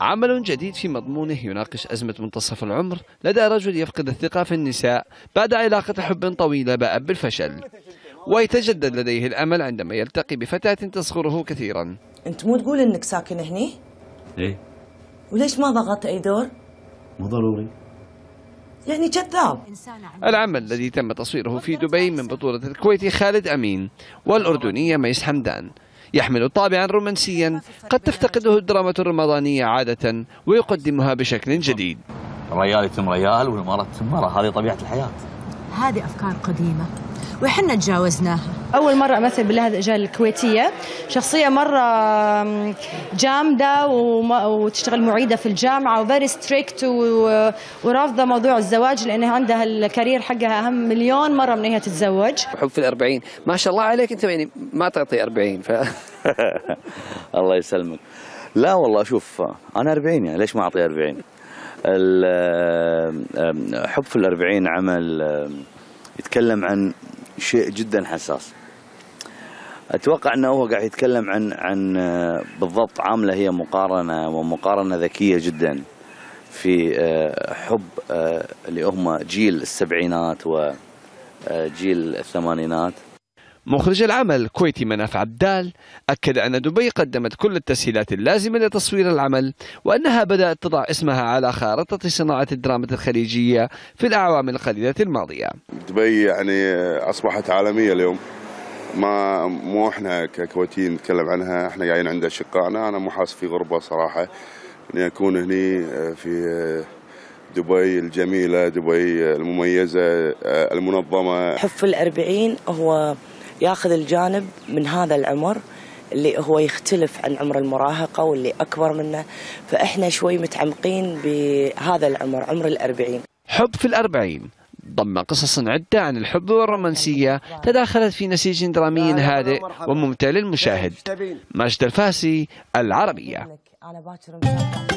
عمل جديد في مضمونه يناقش أزمة منتصف العمر لدى رجل يفقد الثقة في النساء بعد علاقة حب طويلة باءت بالفشل. ويتجدد لديه الأمل عندما يلتقي بفتاة تصغره كثيرا. أنت مو تقول إنك ساكن هني؟ إيه. وليش ما ضغطت أي دور؟ مو ضروري. يعني كذاب العمل الذي تم تصويره في دبي من بطولة الكويتي خالد أمين والأردنية ميس حمدان. يحمل طابعا رومانسيا. قد تفتقده الدراما الرمضانية عادة ويقدمها بشكل جديد. الريال يتم ريال والمرأة تتم مرأة هذه طبيعة الحياة. هذه أفكار قديمة. وحنا تجاوزناها. أول مرة أمثل باللهجة الكويتية. شخصية مرة جامدة وما- وتشتغل معيدة في الجامعة و very strict ورافضة موضوع الزواج لأنها عندها ال career حقها أهم مليون مرة من هي تتزوج. حب في الأربعين. ما شاء الله عليك أنت يعني ما تعطي أربعين ف... الله يسلمك. لا والله شوف أنا 40 يعني ليش ما أعطي 40 ال- آم، حب في الأربعين عمل يتكلم عن شيء جدا حساس. أتوقع أنه هو قاعد يتكلم عن عن آه، بالضبط عاملة هي مقارنة ومقارنة ذكية جدا في آه، حب آه، اللي هم جيل السبعينات وجيل الثمانينات. مخرج العمل كويتي مناف عبدال أكد أن دبي قدمت كل التسهيلات اللازمة لتصوير العمل وأنها بدأت تضع اسمها على خارطة صناعة الدراما الخليجية في الأعوام القليلة الماضية. دبي يعني أصبحت عالمية اليوم. ما مو إحنا ككويتيين نتكلم عنها إحنا قاعدين عند أشقائنا. أنا مو حاسس في غربة صراحة. إني أكون هني في دبي الجميلة دبي المميزة المنظمة. حب في الأربعين هو ياخذ الجانب من هذا العمر اللي هو يختلف عن عمر المراهقة واللي أكبر منه. فإحنا شوي متعمقين بهذا العمر عمر الأربعين. حب في الأربعين. ضم قصص عدة عن الحب والرومانسية تداخلت في نسيج درامي هادئ وممتع للمشاهد. ماجد الفاسي العربية. أنا باكر مسافر.